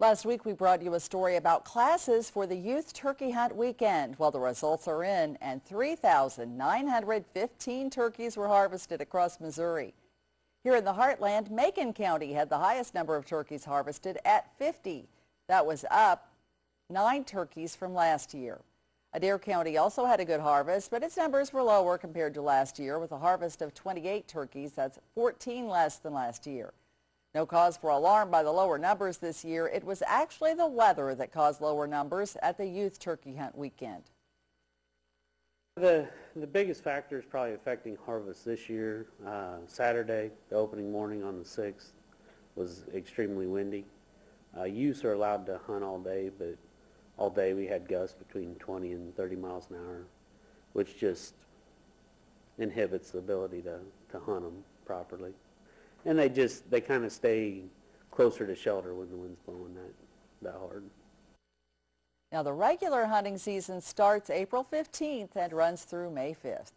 Last week, we brought you a story about classes for the Youth Turkey Hunt Weekend. Well, the results are in, and 3,915 turkeys were harvested across Missouri. Here in the heartland, Macon County had the highest number of turkeys harvested at 50. That was up nine turkeys from last year. Adair County also had a good harvest, but its numbers were lower compared to last year with a harvest of 28 turkeys. That's 14 less than last year. No cause for alarm by the lower numbers this year. It was actually the weather that caused lower numbers at the Youth Turkey Hunt weekend. The, the biggest factor is probably affecting harvest this year. Uh, Saturday, the opening morning on the 6th, was extremely windy. Uh, youths are allowed to hunt all day, but all day we had gusts between 20 and 30 miles an hour, which just inhibits the ability to, to hunt them properly. And they just, they kind of stay closer to shelter when the wind's blowing that, that hard. Now, the regular hunting season starts April 15th and runs through May 5th.